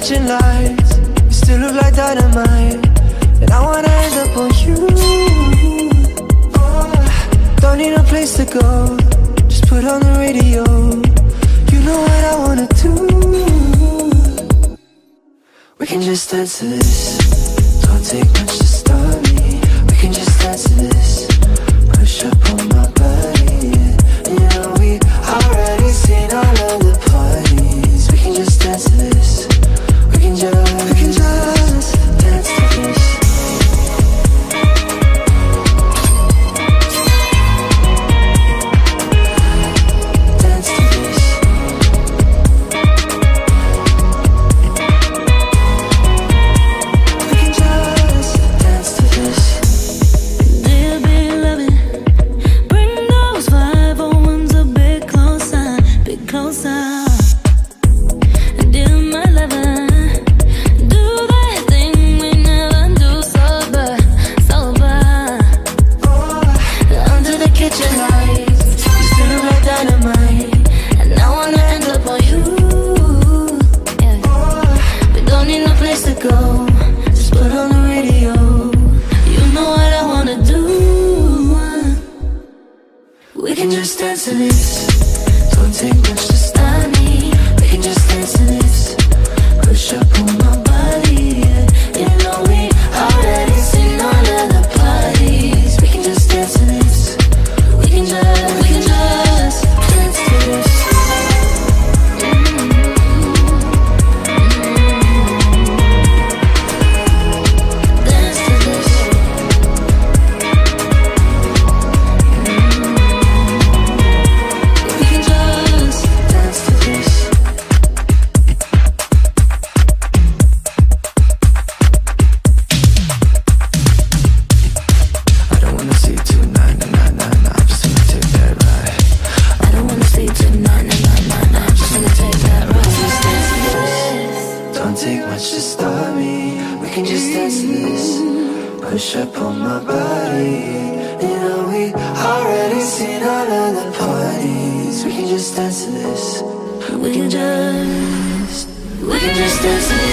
kitchen lights. You still look like dynamite. And I wanna end up on you. Oh, don't need a place to go. Just put on the radio. You know what I wanna do. We can just dance to this. Don't take much to start me. We can just dance to this. Don't take much to stop Don't take much to stop me. We can just dance to this. Push up on my body. You know we already seen all of the parties. We can just dance to this. We can just, We can just dance to this.